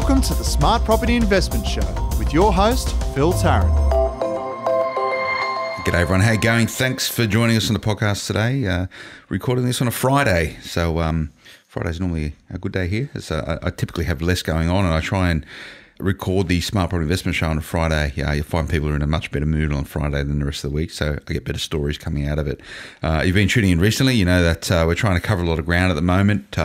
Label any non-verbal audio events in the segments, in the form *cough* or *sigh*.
Welcome to the Smart Property Investment Show with your host, Phil Tarrant. G'day everyone, how you going? Thanks for joining us on the podcast today. Uh, recording this on a Friday, so um, Friday's normally a good day here. uh, I, I typically have less going on, and I try and record the Smart Property Investment Show on a Friday. Yeah, you'll find people are in a much better mood on Friday than the rest of the week, so I get better stories coming out of it. Uh, you've been tuning in recently, you know that uh, we're trying to cover a lot of ground at the moment.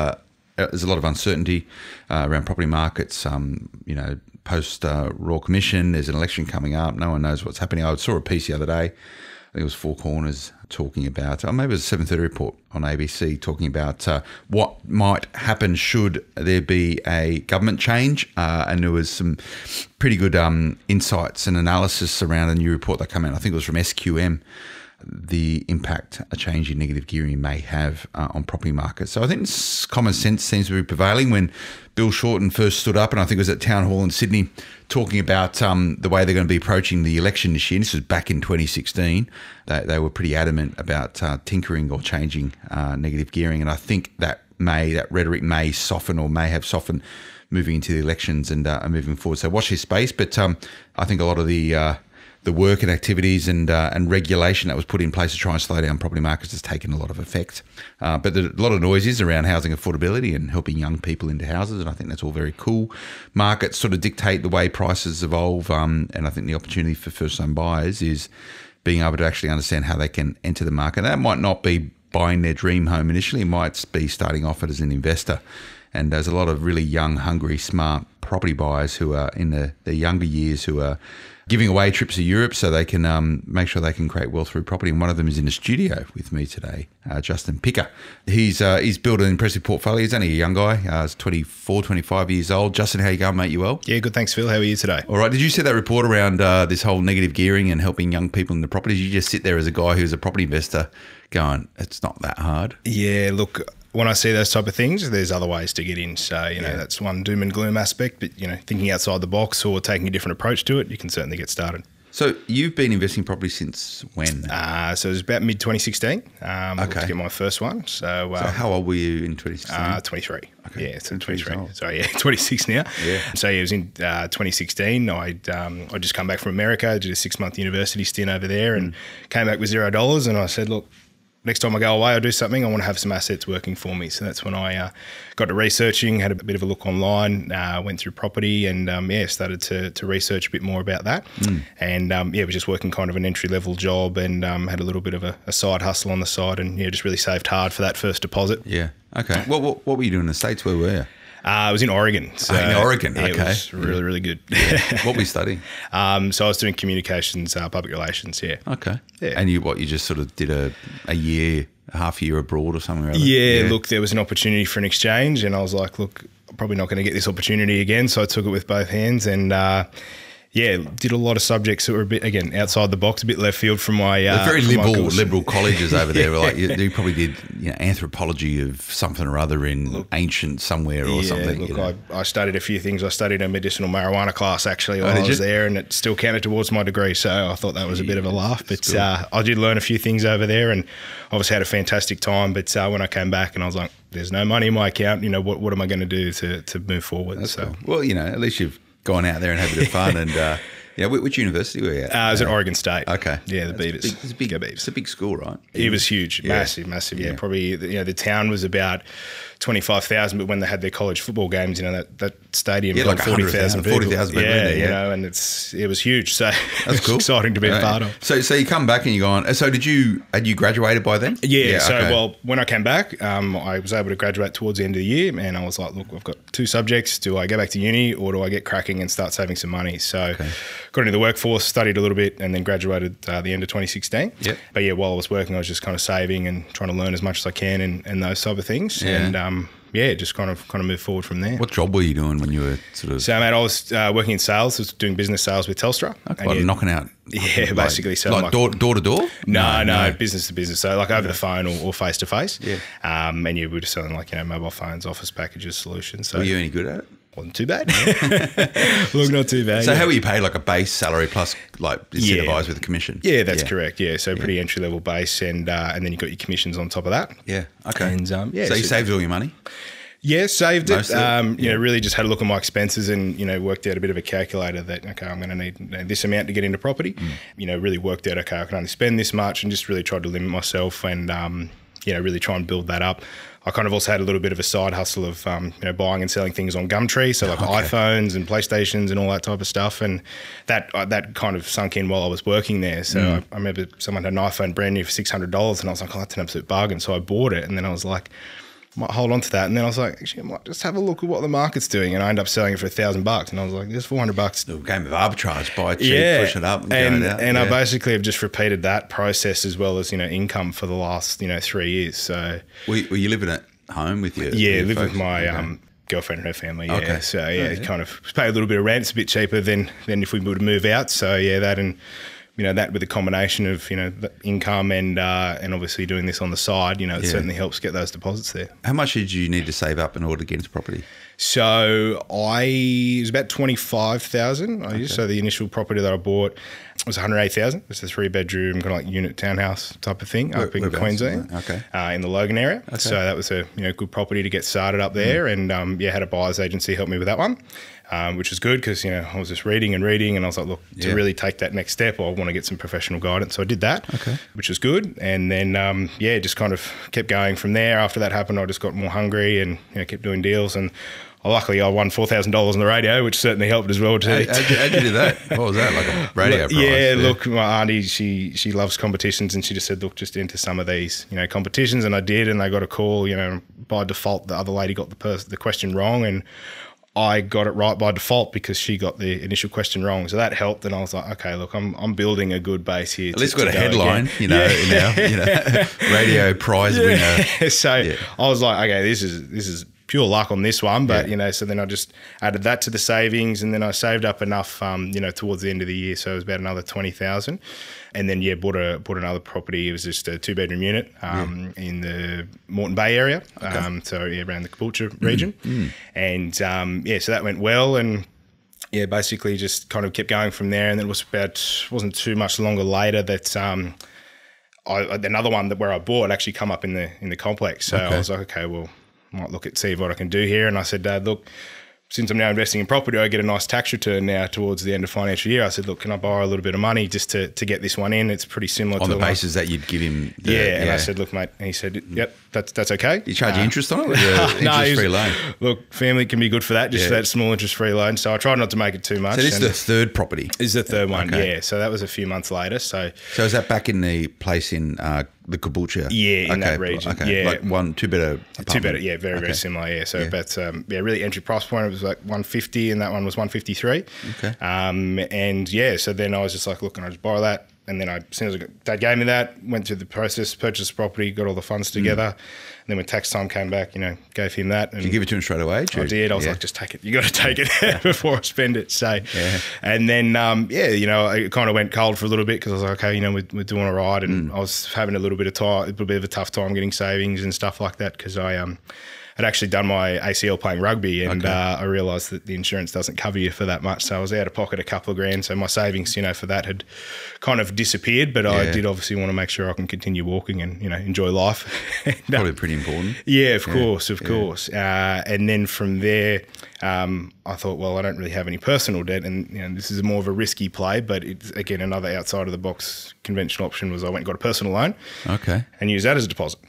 Uh, there's a lot of uncertainty uh, around property markets. Um, you know, post uh, Royal Commission, there's an election coming up. No one knows what's happening. I saw a piece the other day. I think it was Four Corners talking about, or maybe it was a 7:30 report on ABC talking about uh, what might happen should there be a government change, uh, and there was some pretty good um, insights and analysis around a new report that came out. I think it was from SQM the impact a change in negative gearing may have uh, on property markets. So I think common sense seems to be prevailing. When Bill Shorten first stood up, and I think it was at Town Hall in Sydney, talking about um, the way they're going to be approaching the election this year. This was back in 2016. They, they were pretty adamant about uh, tinkering or changing uh, negative gearing, and I think that may that rhetoric may soften or may have softened moving into the elections and uh, moving forward. So watch this space. But um, I think a lot of the uh, the work and activities and uh, and regulation that was put in place to try and slow down property markets has taken a lot of effect. Uh, but a lot of noise is around housing affordability and helping young people into houses, and I think that's all very cool. Markets sort of dictate the way prices evolve, um, and I think the opportunity for first-time buyers is being able to actually understand how they can enter the market. That might not be buying their dream home initially; it might be starting off it as an investor. And there's a lot of really young, hungry, smart property buyers who are in the, their younger years who are giving away trips to Europe so they can um, make sure they can create wealth through property. And one of them is in the studio with me today, uh, Justin Picker. He's uh, he's built an impressive portfolio. He's only a young guy. Uh, he's 24, 25 years old. Justin, how you going, mate? You well? Yeah, good. Thanks, Phil. How are you today? All right. Did you see that report around uh, this whole negative gearing and helping young people in the properties? You just sit there as a guy who's a property investor going, it's not that hard. Yeah, look, when I see those type of things, there's other ways to get in. So, you know, yeah. that's one doom and gloom aspect, but, you know, thinking outside the box or taking a different approach to it, you can certainly get started. So you've been investing property since when? Uh, so it was about mid 2016. Um, okay. To get my first one. So, um, so how old were you in 2016? Uh, 23. Okay. Yeah, so 23. Sorry, yeah, *laughs* 26 now. Yeah. So yeah, it was in uh, 2016. I'd um, I just come back from America, did a six month university stint over there, and mm. came back with zero dollars. And I said, look, next time I go away, I do something, I want to have some assets working for me. So that's when I uh, got to researching, had a bit of a look online, uh, went through property, and um, yeah, started to, to research a bit more about that. Mm. And um, yeah, was just working kind of an entry level job, and um, had a little bit of a, a, side hustle on the side, and yeah, just really saved hard for that first deposit. Yeah. Okay. What what, what were you doing in the states? Where were you? Uh, I was in Oregon. So, oh, in Oregon, yeah, okay. It was really, really good. *laughs* what were you studying? Um, so I was doing communications, uh, public relations. Yeah. Okay. Yeah. And you, what you just sort of did a, a year, a half year abroad or something? Yeah, yeah. Look, there was an opportunity for an exchange, and I was like, look, I'm probably not going to get this opportunity again. So I took it with both hands, and uh, yeah, did a lot of subjects that were a bit again outside the box, a bit left field from my uh, very liberal liberal colleges *laughs* over there. yeah. Like you, you, probably did you know, anthropology of something or other in look, ancient somewhere or yeah, something. Look, you know? I, I, studied a few things. I studied a medicinal marijuana class actually oh, while oh, I was you? there, and it still counted towards my degree. So I thought that was a bit of a laugh. But uh, I did learn a few things over there, and obviously had a fantastic time. But uh, when I came back, and I was like, "There's no money in my account. You know what? What am I going to do to to move forward?" That's so cool. well, you know, at least you've gone out there and having a bit of fun and. Uh, *laughs* yeah, which university were you at? Uh, I was at Oregon State. Okay. Yeah, the Beavers. It's a big, Go Beavers. It's a big school, right? It was huge, yeah. massive, massive. Yeah. yeah, probably. You know, the town was about twenty five thousand, but when they had their college football games, you know, that, that stadium yeah, like forty thousand, forty thousand yeah, there, yeah, you know, and it's it was huge. So *laughs* that's cool, exciting to be right. a part of. So, so you come back and you go on. So, did you had you graduated by then? Yeah. yeah so, okay. well, when I came back, um, I was able to graduate towards the end of the year, and I was like, look, I've got two subjects. Do I go back to uni or do I get cracking and start saving some money? So, okay. got into the workforce, studied a little bit, and then graduated uh, the end of 2016. Yep. But yeah, while I was working, I was just kind of saving and trying to learn as much as I can and, and those type of things. Yeah. And um, yeah, just kind of kind of move forward from there. What job were you doing when you were sort of? So, mate, I was uh, working in sales. I was doing business sales with Telstra. Okay. Like knocking out. *laughs* Yeah, like, basically. So like door, door to door. No, no, no, business to business. So like over the phone or face to face. Yeah. Um, and you were just selling like you know mobile phones, office packages, solutions. So were you any good at it? Wasn't too bad. *laughs* Look, not too bad. So yeah. how were you paid? Like a base salary plus like incentivized yeah. with a commission? Yeah, that's yeah. correct. Yeah, so pretty entry level base, and uh, and then you got your commissions on top of that. Yeah. Okay. And um, yeah, so, so you saved all your money. Yeah, saved Most it. it, Um, you know, really just had a look at my expenses and you know worked out a bit of a calculator that okay, I'm going to need you know, this amount to get into property. Mm. You know, really worked out okay, I can only spend this much, and just really tried to limit myself and um, you know really try and build that up. I kind of also had a little bit of a side hustle of um, you know buying and selling things on Gumtree, so like iPhones and PlayStations and all that type of stuff, and that uh, that kind of sunk in while I was working there. So Mm. I, I remember someone had an iPhone brand new for six hundred dollars, and I was like, oh, that's an absolute bargain. So I bought it, and then I was like might hold on to that. And then I was like, actually, I might just have a look at what the market's doing. And I ended up selling it for a thousand bucks. And I was like, there's 400 bucks. The game of arbitrage, buy cheap, Yeah. push it up, and, and, go it out. and I basically have just repeated that process as well as, you know, income for the last, you know, three years. So were, you- were you living at home with your yeah, your live with my Okay. um, girlfriend and her family. Yeah. Okay. So Oh, yeah, yeah. kind of pay a little bit of rent. It's a bit cheaper than, than if we were to move out. So yeah, that and, you know, that with a combination of, you know, the income and, uh, and obviously doing this on the side, you know, it Yeah. certainly helps get those deposits there. How much did you need to save up in order to get into property? So I it was about twenty five thousand. I used so the initial property that I bought was one hundred eight thousand. It's a three bedroom kind of like unit townhouse type of thing Where- up in? Queensland. Okay. uh, in the Logan area. So that was a you know good property to get started up there, Mm. and um, yeah, had a buyer's agency help me with that one. Um, which was good because you know I was just reading and reading, and I was like, look, to Yeah. really take that next step, I want to get some professional guidance. So I did that, Okay. which was good. And then um, yeah, just kind of kept going from there. After that happened, I just got more hungry and you know kept doing deals. And luckily, I won four thousand dollars on the radio, which certainly helped as well. To, How, how'd, you, do that? What was that? Like a *laughs* radio Look, prize? Yeah, look, my auntie, she she loves competitions, and she just said, look, just enter some of these, you know, competitions, and I did, and they got a call, you know, by default, the other lady got the pers- the question wrong, and I got it right by default because she got the initial question wrong, so that helped, and I was like, okay, look, I'm I'm building a good base here. At least got a headline, you know, Yeah. now, you know, *laughs* *laughs* radio prize winner. *laughs* so Yeah. I was like, okay, this is this is pure luck on this one, but Yeah. you know, so then I just added that to the savings, and then I saved up enough, um, you know, towards the end of the year, so it was about another twenty thousand, and then yeah, bought a bought another property. It was just a two bedroom unit um, in the Moreton Bay area, um, so yeah, around the Caboolture Mm, region, and um, yeah, so that went well, and yeah, basically just kind of kept going from there, and then it was about wasn't too much longer later that. Um, I, another one that where I bought actually come up in the in the complex. So Okay. I was like, okay, well, might look at see what I can do here. And I said, Dad, look, since I'm now investing in property, I get a nice tax return now towards the end of financial year. I said, look, can I borrow a little bit of money just to, to get this one in? It's pretty similar On to the one- basis that you'd give him. The, yeah, and I said, look, mate. And he said, yep, that's that's okay. you charge Uh, interest on it? *laughs* No, interest free loan. Look, family can be good for that, just Yeah. for that small interest free loan. So I tried not to make it too much. So this is the third property. is the third one, Okay. yeah. So that was a few months later. So So is that back in the place in uh, the Caboolture? Yeah, in that region, Okay, yeah. like one two better. Two better, yeah, very very similar, yeah. So, Yeah. but um, yeah, really entry price point. It was like one fifty, and that one was one fifty three. Okay. Um, and yeah, so then I was just like, look, can I just borrow that? And then I, as soon as I got, Dad gave me that, went through the process, purchased the property, got all the funds together, and then when tax time came back, you know, gave him that. And Did you give it to him straight away? I did. I was Yeah. like, just take it. You got to take it *laughs* before I spend it. So, Yeah. and then, um, yeah, you know, it kind of went cold for a little bit because I was like, okay, you know, we're, we're doing all right. And Mm. I was having a little bit of time, a little bit of a tough time getting savings and stuff like that because I, um, had actually done my ACL playing rugby and Okay. uh, I realised that the insurance doesn't cover you for that much. So I was out of pocket a couple of grand. So my savings, you know, for that had kind of disappeared. But I did obviously want to make sure I can continue walking and, you know, enjoy life. *laughs* And, uh, Probably pretty important. yeah, of course, of course. Uh, and then from there, um, I thought, well, I don't really have any personal debt, and you know, this is more of a risky play. But it's again another outside of the box conventional option was I went and got a personal loan Okay. and used that as a deposit.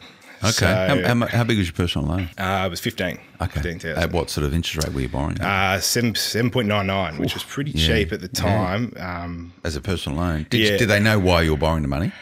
Okay. So, how, how, how big was your personal loan? uh, it was fifteen. Okay. 15,000. At what sort of interest rate were you borrowing? Uh, seven seven point nine nine, which was pretty cheap at the time. Um, as a personal loan? Did, you- did they know why you were borrowing the money?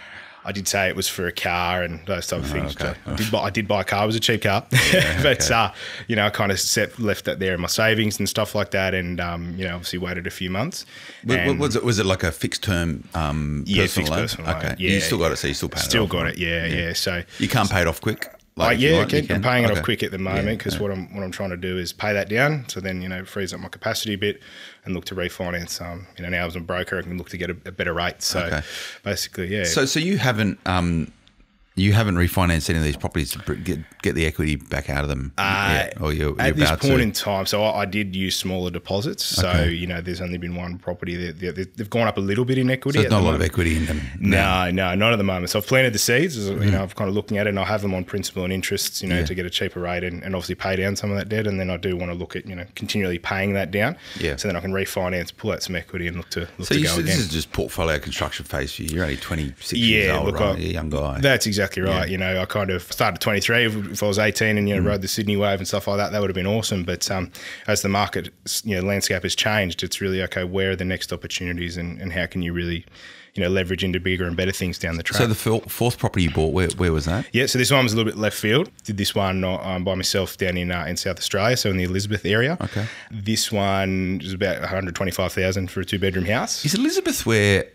I did say it was for a car and those type of things. Oh, okay. I did buy I did buy a car. It was a cheap car, *laughs* but uh, you know I kind of set left that there in my savings and stuff like that, and um, you know obviously waited a few months. Was, was it was it like a fixed term um, Yeah, personal fixed loan? personal loan. Okay. Yeah. You still got it, so you still paying still it off, got right? it. Yeah, yeah. So. You can't pay it off quick. Like, yeah, you okay. I'm paying it Okay. off quick at the moment Yeah, because yeah. what I'm what I'm trying to do is pay that down, so then you know frees up my capacity a bit, and look to refinance. Um, you know now as a broker, I can look to get a, a better rate. So Okay. basically, yeah. So, so you haven't um, You haven't refinanced any of these properties to get, get the equity back out of them Uh, yet, or you're, you're At this point to. in time, so I, I did use smaller deposits. So Okay. you know, there's only been one property that they've gone up a little bit in equity. so there's not a lot of equity in them. No, no, not at the moment. So I've planted the seeds. as- Mm. You know, I've kind of looking at it, and I have them on principal and interests. You know, Yeah. to get a cheaper rate and, and obviously pay down some of that debt. And then I do want to look at you know continually paying that down. Yeah. So then I can refinance, pull out some equity, and look to look So to you, go again. this is just portfolio construction phase for you. You're only 26 years Yeah, old, look, right? I- You're a young guy. That's exactly right. You know, I kind of started 23. If, if I was 18 and you know Mm. rode the Sydney wave and stuff like that, that would have been awesome. But um, as the market, you know, landscape has changed, it's really okay. Where are the next opportunities, and, and how can you really, you know, leverage into bigger and better things down the track? so the fourth property you bought, where, where was that? yeah, so this one was a little bit left field. Did this one um, by myself down in uh, in South Australia, so in the Elizabeth area. Okay. This one is about 125,000 for a two bedroom house. Is Elizabeth where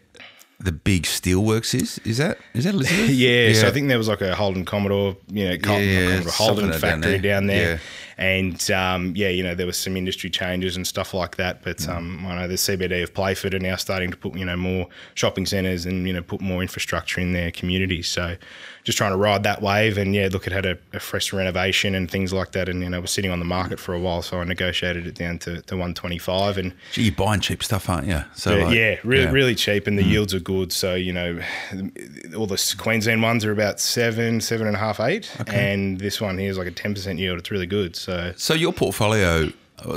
the big steelworks is? Is that is that Elizabeth? *laughs* Yeah, so I think there was like a Holden Commodore, you know, Col- Yeah, yeah, Commodore Holden something down factory there. down there. And um, yeah, you know, there was some industry changes and stuff like that. But Mm. um, I know the CBD of Playford are now starting to put, you know, more shopping centres and, you know, put more infrastructure in their communities. So just trying to ride that wave. And yeah, look, it had a, a fresh renovation and things like that. And, you know, was sitting on the market for a while. So I negotiated it down to, to 125 and Gee, you're buying cheap stuff, aren't you? So yeah, like, yeah, really, yeah. Mm. really cheap, and the yields are good. So you know, all the Queensland ones are about seven, seven and a half, eight, and this one here is like a ten percent yield. It's really good. So So your portfolio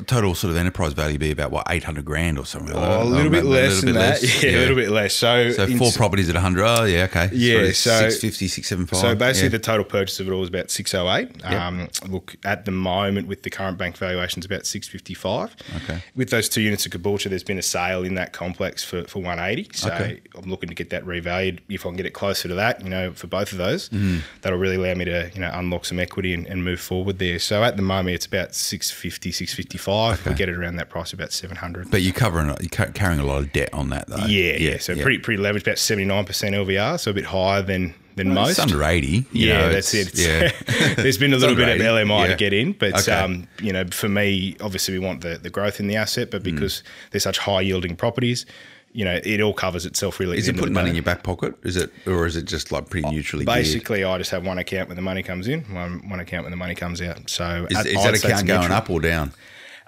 total sort of enterprise value be about what 800 grand or something. like oh, a Or little bit less than that. Yeah, a little bit less. So, So four properties at 100. Oh, yeah, okay. Yeah, so- 650, 675. So basically, yeah. the total purchase of it all was about six oh eight. Um, look, at the moment, with the current bank valuations, about six fifty five. Okay. With those two units of Caboolture, there's been a sale in that complex for, for one eighty. So Okay. I'm looking to get that revalued. If I can get it closer to that, you know, for both of those, Mm-hmm. that'll really allow me to you know unlock some equity and, and move forward there. So at the moment, it's about 650, 655. If we get it around that price, about seven hundred. But you're covering, you're carrying a lot of debt on that, though. Yeah, yeah. So pretty pretty leveraged, about seventy nine percent LVR, so a bit higher than than Well, most. It's under 80. you yeah, know, that's it. Yeah. *laughs* There's been a little bit under of 80, LMI yeah. to get in, but Okay. um, you know, for me, obviously, we want the, the growth in the asset, Mm. but because they're such high yielding properties, you know, it all covers itself really. Is it putting money in your back pocket? Is it, or is it just like pretty neutrally geared? Basically, I just have one account when the money comes in, one, one account when the money comes out. So Is, at- is that account going neutral. up or down?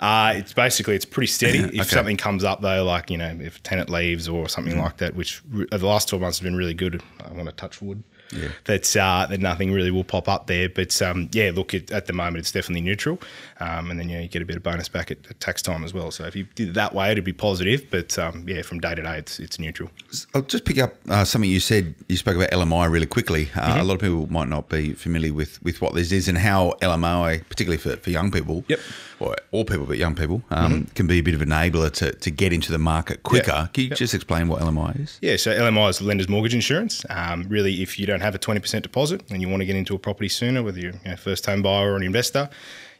Uh, it's basically it's pretty steady. If Okay. something comes up though, like you know, if a tenant leaves or something Mm. like that, which re- the last twelve months has been really good. I want to touch wood. Yeah. That uh, that nothing really will pop up there, but um, yeah, look, it, at the moment it's definitely neutral, um, and then you, know, you get a bit of bonus back at, at tax time as well. So if you did it that way, it'd be positive, but um, yeah, from day to day, it's it's neutral. I'll just pick up uh, something you said. You spoke about LMI really quickly. Uh, Mm-hmm. A lot of people might not be familiar with, with what this is and how LMI, particularly for, for young people, Yep. Mm-hmm. or all people but young people, um, can be a bit of an enabler to, to get into the market quicker. Can you Yep. just explain what LMI is? Yeah, so LMI is lender's mortgage insurance. Um, really, if you don't have a 20% deposit and you want to get into a property sooner, whether you're a first home buyer or an investor,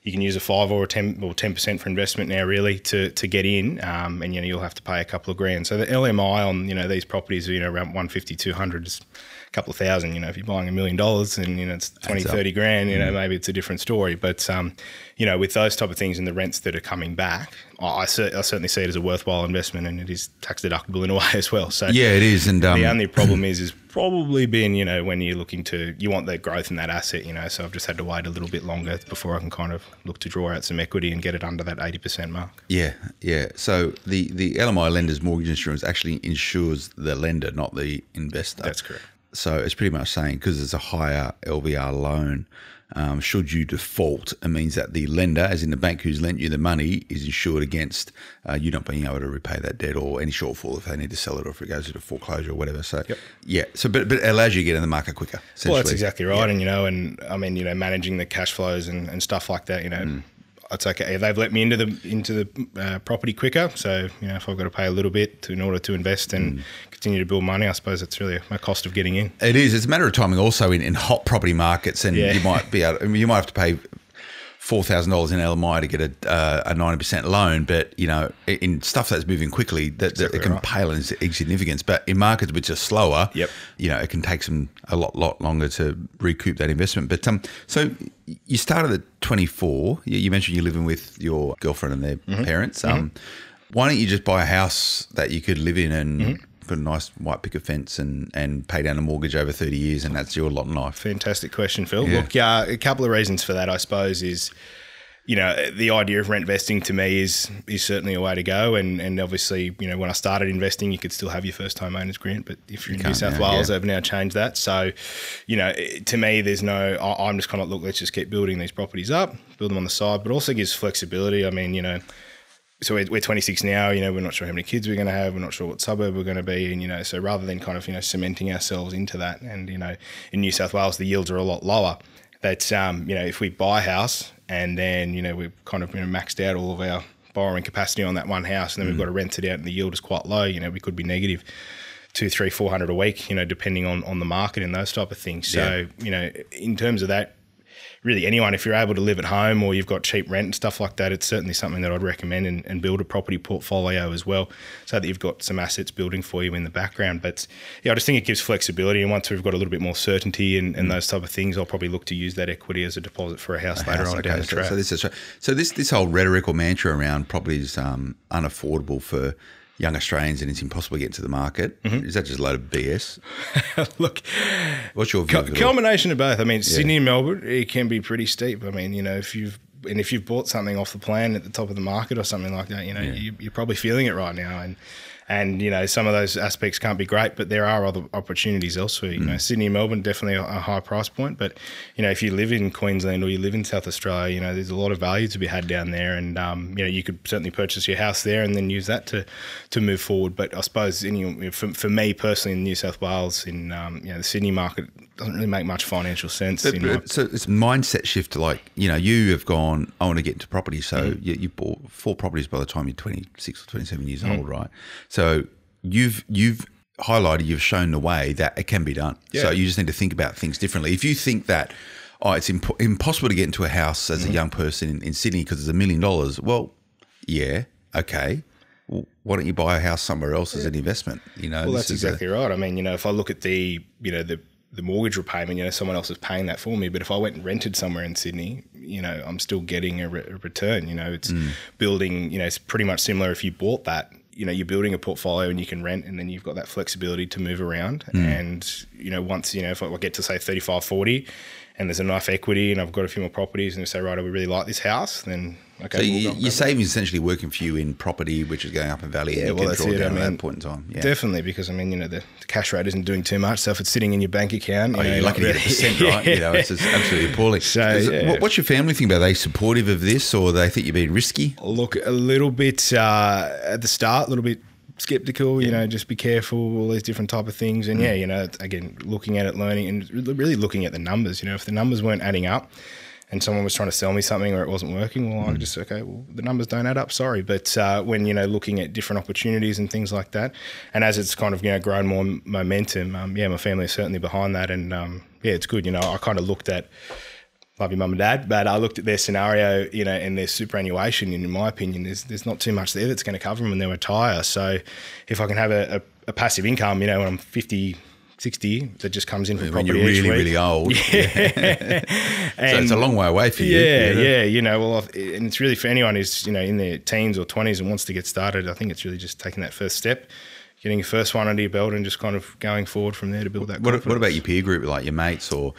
you can use a five or a 10 or 10% for investment now, really, to, to get in. Um, and, you know, you'll have to pay a couple of grand. So the LMI on, you know, these properties are, you know, around 150, 200 is couple of thousand. You know, if you're buying a million dollars and, you know, it's 20, Adds up. 30 grand, you know, maybe it's a different story. But, um, you know, with those type of things and the rents that are coming back, I, I, cer- I certainly see it as a worthwhile investment and it is tax deductible in a *laughs* way as well. So Yeah, it is. And um, the only problem *clears throat* is, is probably been, you know, when you're looking to, you want the growth in that asset, you know. So I've just had to wait a little bit longer before I can kind of look to draw out some equity and get it under that 80% mark. Yeah, yeah. So the, the LMI lender's mortgage insurance actually insures the lender, not the investor. That's correct. So it's pretty much saying because it's a higher LVR loan, um, should you default, it means that the lender, as in the bank who's lent you the money, is insured against uh, you not being able to repay that debt or any shortfall if they need to sell it or if it goes into foreclosure or whatever. So Yep. yeah, so but, but it allows you to get in the market quicker. Well, that's exactly right. And, you know, and I mean, you know, managing the cash flows and, and stuff like that, you know, Mm. it's okay. They've let me into the into the uh, property quicker. So, you know, if I've got to pay a little bit to, in order to invest and Mm. Continue to build money, I suppose it's really a cost of getting in. It is. It's a matter of timing. Also, in, in hot property markets, and Yeah. you might be able. I mean, you might have to pay four thousand dollars in LMI to get a uh, a ninety percent loan, but you know, in- stuff that's moving quickly, that, that it can right. pale in insignificance. But in markets which are slower, Yep. you know, it can take some a lot lot longer to recoup that investment. But um, so you started at twenty four. You, you mentioned you're living with your girlfriend and their Mm-hmm. parents. Um, why don't you just buy a house that you could live in and got a nice white picket fence and and pay down a mortgage over thirty years, and that's your lot in life. Fantastic question, Phil. Yeah. Look, uh, a couple of reasons for that, I suppose, is you know the idea of rent vesting to me is is certainly a way to go, and and obviously you know when I started investing, you could still have your first home owners grant, but if you're in New South now, Wales, yeah. they've now changed that. So, you know, to me, there's no. I'm just kind of look, let's just keep building these properties up, build them on the side, but also gives flexibility. I mean, you know so we're, we're 26 now. You know, we're not sure how many kids we're going to have. We're not sure what suburb we're going to be in. You know, so rather than kind of you know cementing ourselves into that, and you know, in New South Wales the yields are a lot lower. That um, you know, if we buy a house and then you know we've kind of you know maxed out all of our borrowing capacity on that one house, and then we've got to rent it out, and the yield is quite low. You know, we could be negative two, three, four hundred a week. You know, depending on on the market and those type of things. So you know, in terms of that really anyone, if you're able to live at home or you've got cheap rent and stuff like that, it's certainly something that I'd recommend and, and build a property portfolio as well so that you've got some assets building for you in the background. But yeah, I just think it gives flexibility. And once we've got a little bit more certainty and, and those type of things, I'll probably look to use that equity as a deposit for a house later House, on okay, down the so, track. so this is so this this whole rhetoric or mantra around properties um, unaffordable for young Australians and it's impossible to get into the market. Mm-hmm. Is that just a load of BS? *laughs* Look, What's your view? Co- of combination of both. I mean, Sydney and Melbourne, it can be pretty steep. I mean, you know, if you've and if you've bought something off the plan at the top of the market or something like that, you know, you, you're probably feeling it right now. And and you know, some of those aspects can't be great, but there are other opportunities elsewhere. You know, Sydney and Melbourne definitely a, high price point, but you know, if you live in Queensland or you live in South Australia, you know, there's a lot of value to be had down there, and um, you know, you could certainly purchase your house there and then use that to to move forward. But I suppose any for, for me personally in New South Wales, in um, you know, the Sydney market doesn't really make much financial sense. But- my- but- so it's a mindset shift like you know you have gone I want to get into property so Mm-hmm. you, you bought four properties by the time you're 26 or 27 years Mm-hmm. old right so you've you've highlighted you've shown the way that it can be done so you just need to think about things differently if you think that oh it's imp- impossible to get into a house as Mm-hmm. a young person in, in Sydney because it's a million dollars well yeah okay well, why don't you buy a house somewhere else as an investment you know Well, that's is a- exactly right. I mean, you know, if I look at the, you know, the the mortgage repayment, you know, someone else is paying that for me. But if I went and rented somewhere in Sydney, you know, I'm still getting a, re- a return. You know, it's Mm. building. You know, it's pretty much similar. If you bought that, you know, you're building a portfolio and you can rent, and then you've got that flexibility to move around. Mm. And you know, once you know, if I get to say 35, 40, and there's enough equity, and I've got a few more properties, and they say, right, we really like this house, then okay, So we'll you, go- your savings essentially working for you in property, which is going up in value. Yeah, well, that's it. down I at mean, that point in time. Yeah. Definitely, because I mean, you know, the, the cash rate isn't doing too much. So if it's sitting in your bank account, you Oh, know, you're not lucky to get a percent, right? You know, it's *laughs* absolutely appalling. So, yeah. what- What's your family think about? Are they supportive of this, or they think you're being risky? Look, a little bit uh, at the start, a little bit skeptical. You know, just be careful, all these different type of things. And yeah, you know, again, looking at it, learning, and really looking at the numbers. You know, if the numbers weren't adding up. And someone was trying to sell me something or it wasn't working. Well, I just okay. Well, the numbers don't add up. Sorry, but uh, when you know looking at different opportunities and things like that, and as it's kind of you know grown more momentum, um, yeah, my family is certainly behind that, and um, yeah, it's good. You know, I kind of looked at love your mum and dad, but I looked at their scenario, you know, and their superannuation, and in my opinion, there's there's not too much there that's going to cover them when they retire. So if I can have a, a, a passive income, you know, when I'm 50, 60, that just comes in from When property you're really, really old. *laughs* and, So it's a long way away for you. yeah, you know? yeah, you know, well, I've- and it's really for anyone who's you know in their teens or twenties and wants to get started. I think it's really just taking that first step, getting your first one under your belt, and just kind of going forward from there to build that. What, what about your peer group, like your mates or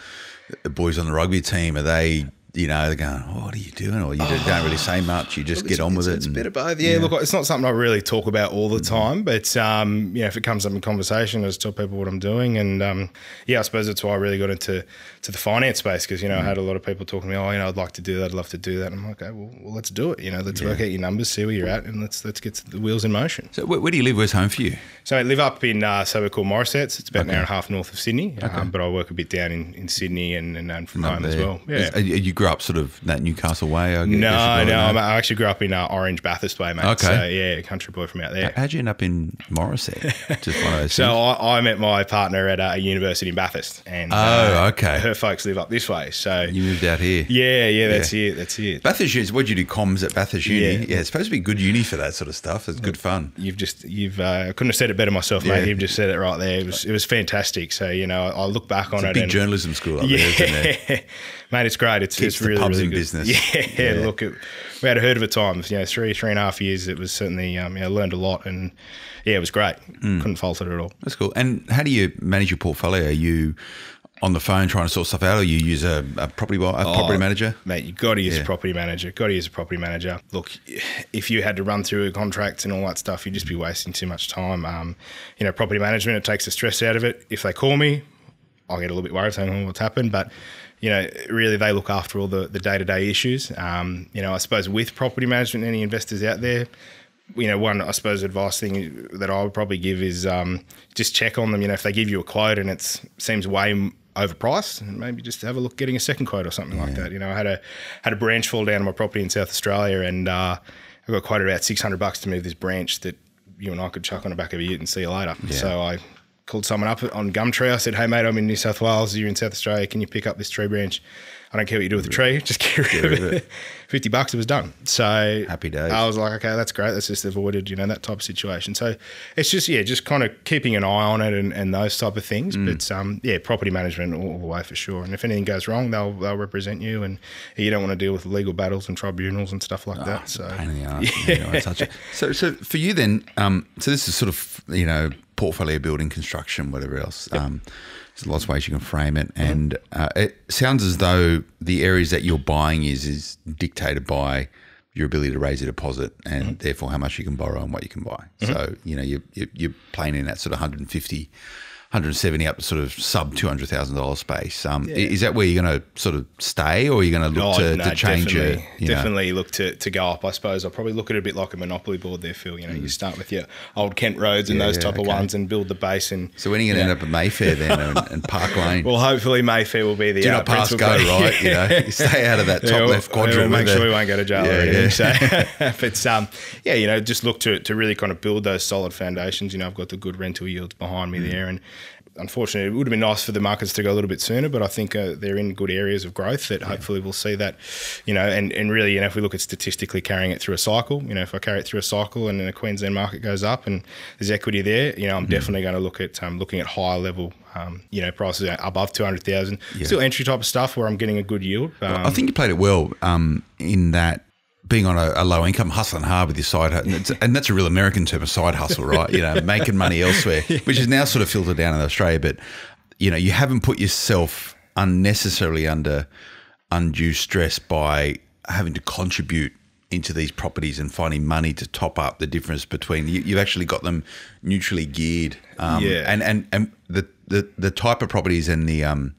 the boys on the rugby team? Are they, you know, they're going, oh, "What are you doing?" Or you just don't really say much. You just get on with it. It's a bit of both. Yeah, look, it's not something I really talk about all the time, but um, you know, if it comes up in conversation, I just tell people what I'm doing, and um, yeah, I suppose that's why I really got into to the finance space because you know I had a lot of people talking to me, oh, you know, I'd like to do that, I'd love to do that. I'm like, okay, well, well let's do it. You know, let's work out your numbers, see where you're at, and let's let's get the wheels in motion. So where, where do you live? Where's home for you? So I live up in uh, suburb called Morrisets. It's about an hour and a half north of Sydney, um, but I work a bit down in, in Sydney and, and, and from Up home as well. Yeah. Is- you you grew up sort of that Newcastle way. I guess no, you no. I'm, I actually grew up in uh, Orange Bathurst Way, mate. Okay. So yeah, country boy from out there. How'd you end up in Morisset? *laughs* Just one of those So. I, I met my partner at a university in Bathurst, and Oh, uh, okay. her folks live up this way. So You moved out here. yeah, yeah, that's it, that's it. Bathurst Uni. What did you do? Comms at Bathurst Uni. Yeah. Yeah. it's supposed to be good uni for that sort of stuff. It's good fun. You've just you've uh, I couldn't have said it better myself, Yeah. mate. You've just said it right there. It was it was fantastic. So you know, I look back on It's a it. big journalism school up there, isn't yeah, *laughs* mate, it's great. It's, Keeps was the really pubs really in good. business. *laughs* Yeah, Yeah. look, it, we had a herd of a time. You know, three three and a half years. It was certainly um, yeah, learned a lot, and yeah, it was great. Mm. Couldn't fault it at all. That's cool. And how do you manage your portfolio? Are you on the phone trying to sort stuff out, or you use a, a property a property Oh, manager? Mate, you got to use Yeah. a property manager. Got to use a property manager. Look, if you had to run through a contract and all that stuff, you'd just be wasting too much time. Um, you know, property management it takes the stress out of it. If they call me, I'll get a little bit worried saying what's happened, but you know, really they look after all the the day to day issues. Um, you know, I suppose with property management, any investors out there. You know, one I suppose advice thing that I would probably give is um, just check on them. You know, if they give you a quote and it seems way overpriced, and maybe just have a look getting a second quote or something like that. You know, I had a had a branch fall down on my property in South Australia, and uh, I got quoted about six hundred bucks to move this branch that you and I could chuck on the back of a ute and see you later. So I called someone up on Gumtree. I said, "Hey mate, I'm in New South Wales. You're in South Australia. Can you pick up this tree branch? I don't care what you do with the tree. *laughs* Just get rid, of it. *laughs* Fifty bucks. It was done. So Happy days. I was like, okay, that's great. That's just avoided, you know, that type of situation. So it's just yeah, just kind of keeping an eye on it and, and those type of things. Mm. But um, yeah, property management all the way for sure. And if anything goes wrong, they'll they'll represent you, and you don't want to deal with legal battles and tribunals and stuff like that. So Pain in the arse. you know, it's such a- so, so for you then, um, so this is sort of you know portfolio building, construction, whatever else. Um, there's lots of ways you can frame it, and uh, it sounds as though the areas that you're buying is is dictated by your ability to raise a deposit, and therefore how much you can borrow and what you can buy. So you know you're, you're you're playing in that sort of 150. 170 up to sort of sub two hundred thousand dollars space. Um, i- Is that where you're going to sort of stay, or are you going to look Oh, to, no, to change your, definitely, know- look to, to go up. I suppose I'll probably look at it a bit like a monopoly board there, Phil. You know, you start with your old Kent roads and Mm. Yeah, those yeah, type of ones and build the base. And So when are you going to end up at Mayfair then and, and Park *laughs* Lane? well, hopefully Mayfair will be the Do uh, not pass go, *laughs* right? You know, you stay out of that top Yeah, we'll- left quadrant. We'll make sure we won't go to jail Yeah, yeah. So, *laughs* but um, yeah, you know, just look to to really kind of build those solid foundations. You know, I've got the good rental yields behind Mm. me there, and unfortunately, it would have been nice for the markets to go a little bit sooner. But I think uh, they're in good areas of growth that hopefully we'll see that. You know, and and really, you know, if we look at statistically carrying it through a cycle, you know, if I carry it through a cycle and then the Queensland market goes up and there's equity there, you know, Mm. I'm definitely going to look at um, looking at higher level. Um, you know, prices above two hundred thousand, still entry type of stuff where I'm getting a good yield. Um, I think you played it well um, in that being on a, a low income, hustling hard with your side, hu- and, that's a real American term, a side hustle, right? You know, making money elsewhere, *laughs* which is now sort of filtered down in Australia. But you know, you haven't put yourself unnecessarily under undue stress by having to contribute into these properties and finding money to top up the difference between you, you've actually got them neutrally geared um, Yeah. and and and the, the the type of properties and the um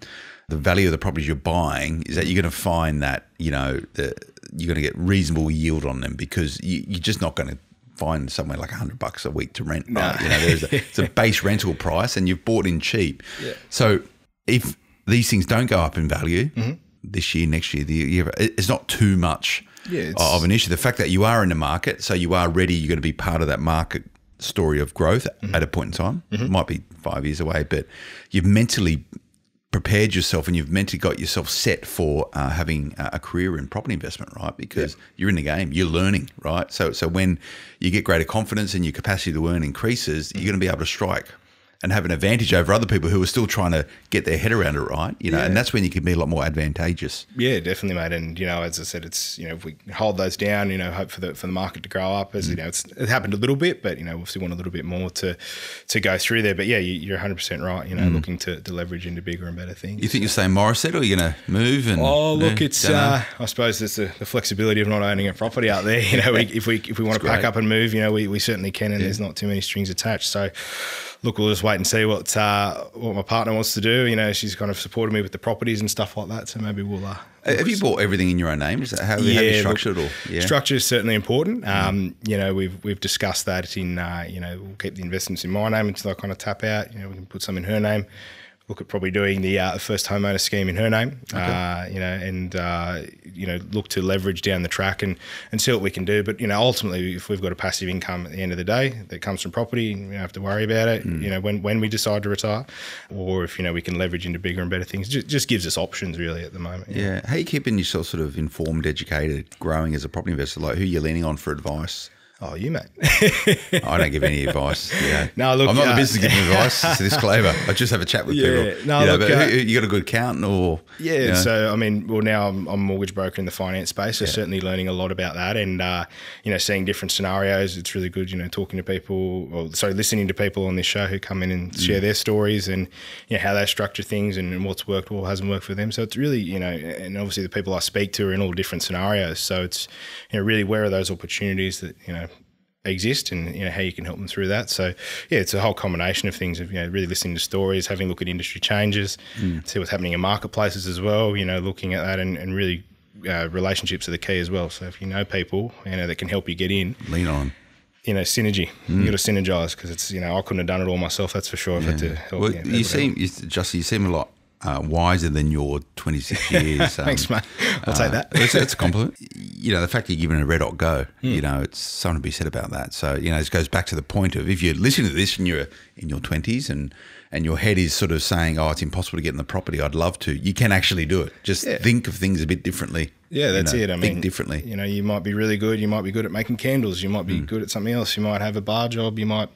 the value of the properties you're buying is that you're going to find that you know the, you're going to get reasonable yield on them because you, you're just not going to find somewhere like hundred bucks a week to rent. Right? You know, there's a, it's a *laughs* base rental price, and you've bought in cheap. So if these things don't go up in value this year, next year, the year, it's not too much Yeah, it's- of an issue. The fact that you are in the market, so you are ready, you're going to be part of that market story of growth Mm-hmm. at a point in time. It might be five years away, but you've mentally prepared yourself and you've mentally got yourself set for uh, having a a career in property investment, right? Because you're in the game, you're learning, right? So, so when you get greater confidence and your capacity to earn increases, you're going to be able to strike and have an advantage over other people who are still trying to get their head around it, right? You know, and that's when you can be a lot more advantageous. Yeah, definitely, mate. And you know, as I said, it's you know, if we hold those down, you know, hope for the for the market to grow up. Mm. As you know, it's it happened a little bit, but you know, we obviously want a little bit more to to go through there. But yeah, you, you're 100 percent right. You know, looking to, to leverage into bigger and better things. Mm. You think you'll stay in Morisset or are you going to move? And Oh, look, Yeah, it's. Uh, I suppose it's the, the flexibility of not owning a property out there. You know, *laughs* we, if we if we want to pack great. up and move, you know, we, we certainly can, and there's not too many strings attached. So, look, we'll just wait and see what uh, what my partner wants to do. You know, she's kind of supported me with the properties and stuff like that. So maybe we'll. Uh, have you bought everything in your own name? Is that how, have you look, structured it all? Yeah. Structure is certainly important. Um, you know, we've we've discussed that in uh, you know we'll keep the investments in my name until I kind of tap out. You know, we can put some in her name. Look at probably doing the uh, first homeowner scheme in her name. Uh, you know, and uh, you know look to leverage down the track and and see what we can do. But you know, ultimately, if we've got a passive income at the end of the day that comes from property, we don't have to worry about it. Mm. You know, when when we decide to retire, or if you know we can leverage into bigger and better things, just, just gives us options really at the moment. Yeah. How are you keeping yourself sort of informed, educated, growing as a property investor? Like who you're leaning on for advice Oh, you mate. *laughs* I don't give any advice. Yeah. No, look, I'm not uh, the business of giving advice. It's a disclaimer. I just have a chat with Yeah, people. no, you, know, look, but uh, who- you got a good accountant or Yeah, you know, so I mean, well, now I'm, I'm a mortgage broker in the finance space, so certainly learning a lot about that, and uh, you know, seeing different scenarios. It's really good, you know, talking to people, or sorry, listening to people on this show who come in and Mm. share their stories and you know how they structure things and, and what's worked, what hasn't worked for them. So it's really, you know, and obviously the people I speak to are in all different scenarios. So it's you know really where are those opportunities that you know exist and you know how you can help them through that. So yeah, it's a whole combination of things of you know really listening to stories, having a look at industry changes, see what's happening in marketplaces as well. You know, looking at that and, and really uh, relationships are the key as well. So if you know people you know that can help you get in, lean on. you know, synergy. You got to synergize because it's you know I couldn't have done it all myself. That's for sure. I've had to help. Well, yeah, you seem, you, Justin, you seem a lot uh, wiser than your 26 *laughs* years. Um, Thanks, mate. I'll take that. It's, it's a compliment. *laughs* You know, the fact that you're giving a red hot go, Hmm. you know, it's something to be said about that. So, you know, this goes back to the point of if you're listening to this and you're in your 20s and, and your head is sort of saying, oh, it's impossible to get in the property, I'd love to, you can actually do it. Just Yeah. think of things a bit differently. Yeah, you that's know, it. I think mean, differently. You know, you might be really good. You might be good at making candles. You might be Mm. good at something else. You might have a bar job. You might.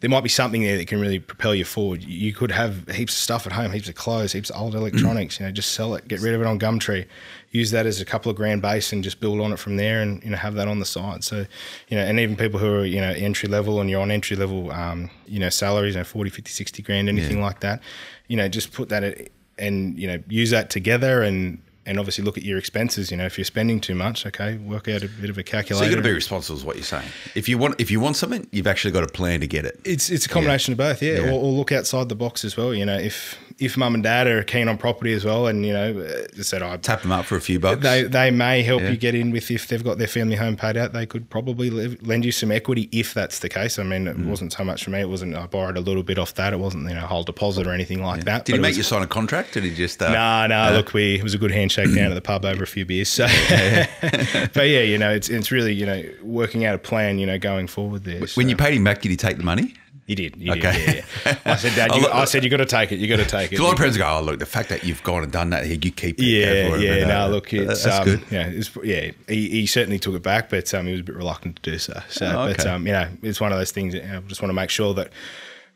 There might be something there that can really propel you forward. You could have heaps of stuff at home, heaps of clothes, heaps of old electronics. You know, just sell it, get rid of it on Gumtree, use that as a couple of grand base, and just build on it from there, and you know have that on the side. So, you know, and even people who are you know entry level and you're on entry level, um, you know, salaries, you know, 40, 50, 60 grand, anything Yeah. like that, you know, just put that at, and you know use that together and and obviously look at your expenses. You know, if you're spending too much, okay, work out a bit of a So calculator. you've got to be responsible, is what you're saying. If you want, if you want something, you've actually got a plan to get it. it's it's a combination of both, yeah. Yeah. Or, or look outside the box as well. You know, if if mum and dad are keen on property as well, and you know, uh, I said I Tap them up for a few bucks. they they may help Yeah. you get in with if they've got their family home paid out. They could probably lev- lend you some equity if that's the case. I mean, it Mm. wasn't so much for me. It wasn't. I borrowed a little bit off that. It wasn't you know a whole deposit or anything like that. Did he make was- you sign a contract? Did he just? Uh, Nah, nah. look, we it was a good handshake down at the pub over a few beers. So, *laughs* but yeah, you know, it's it's really you know working out a plan. You know, going forward there. When So- you paid him back, did he take the money? He did, he Okay. did. Yeah, yeah. I said, Dad, *laughs* you, I said you got to take it. You got to take *laughs* it. A lot of parents go, "Oh, look, the fact that you've gone and done that, you keep it." Yeah, go for it." yeah. But, uh, No, look, it's that's um, good. Yeah, it's, yeah. He, he certainly took it back, but um, he was a bit reluctant to do so. So, Oh, but um, you know, it's one of those things. That, you know, I just want to make sure that.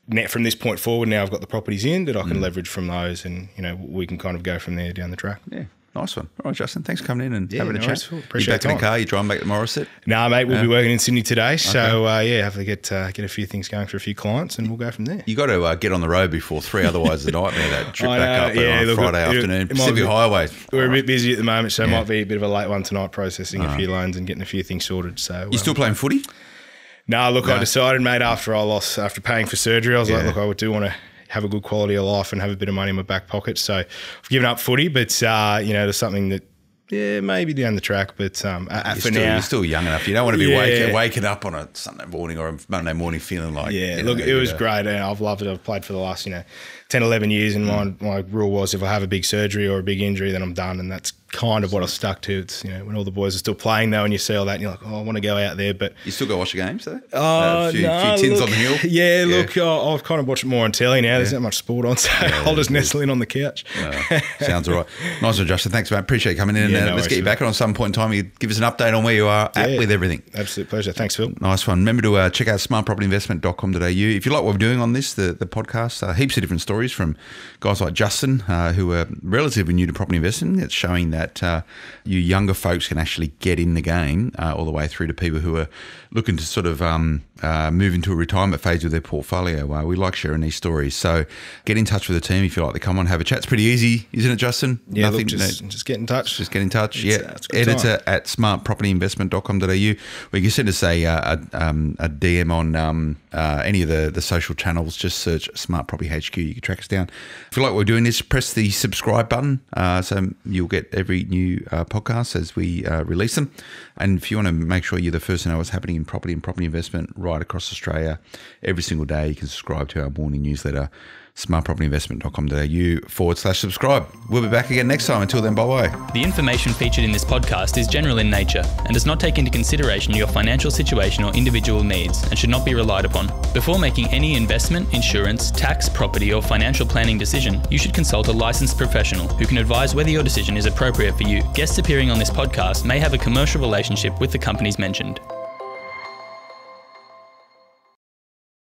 Net from this point forward, now I've got the properties in that I Mm. can leverage from those, and you know we can kind of go from there down the track. Yeah, nice one. All right, Justin, thanks for coming in and Yeah, having a no chat. worries, Phil. you Appreciate back in the car? You driving back to Morisset? Nah, mate, we'll be working in Sydney today, so uh, yeah, have to get uh, get a few things going for a few clients, and we'll go from there. You got to uh, get on the road before three, otherwise the nightmare that trip *laughs* back up yeah, on look, Friday it- afternoon, it might Pacific be- Highway. We're a bit busy at the moment, so it might be a bit of a late one tonight, processing a few loans and getting a few things sorted. So You still playing footy? No, look, I decided, mate, after I lost, after paying for surgery, I was like, look, I do want to have a good quality of life and have a bit of money in my back pocket. So I've given up footy, but, uh, you know, there's something that, yeah, maybe down the track, but um, You're for still, now. you're still young enough. You don't want to be Yeah. waking, waking up on a Sunday morning or a Monday morning feeling like yeah, you look, know, it was great. And I've loved it. I've played for the last, you know, 10, 11 years. And my, my rule was if I have a big surgery or a big injury, then I'm done. And that's kind of what I've stuck to. It's, you know, when all the boys are still playing, though, and you see all that, and you're like, oh, I want to go out there. But You still go watch the games though? Uh, a few, no, few tins look, on the hill. *laughs* Yeah, look, I I've kind of watched it more on telly now. There's not much sport on, so *laughs* I'll just nestle in on the couch. Uh, *laughs* sounds all right. Nice one, Justin. Thanks, mate. Appreciate you coming in. Yeah, and uh, no let's get you back on some point in time. You give us an update on where you are at Yeah. with everything. Absolute pleasure. Thanks, Phil. Nice one. Remember to uh, check out smartpropertyinvestment.com.au. If you like what we're doing on this, the, the podcast, uh, heaps of different stories from guys like Justin, uh, who are relatively new to property investing. It's showing that uh, you younger folks can actually get in the game uh, all the way through to people who are looking to sort of um, uh, move into a retirement phase with their portfolio. Uh, we like sharing these stories. So get in touch with the team if you like to come on, have a chat. It's pretty easy, isn't it, Justin? Yeah, Nothing- look, just, no- just get in touch. just get in touch. It's, yeah, uh, it's editor time. at smartpropertyinvestment.com.au. Or you can send us a, uh, a, um, a DM on um, uh, any of the, the social channels. Just search Smart Property HQ. You can track us down. If you like what we're doing, is press the subscribe button uh, so you'll get every new uh, podcast as we uh, release them. And if you want to make sure you're the first to know what's happening in property and property investment right across Australia every single day, you can subscribe to our morning newsletter smartpropertyinvestment.com.au forward slash subscribe. We'll be back again next time. Until then, bye bye. The information featured in this podcast is general in nature and does not take into consideration your financial situation or individual needs and should not be relied upon. Before making any investment, insurance, tax, property, or financial planning decision, you should consult a licensed professional who can advise whether your decision is appropriate for you. Guests appearing on this podcast may have a commercial relationship with the companies mentioned.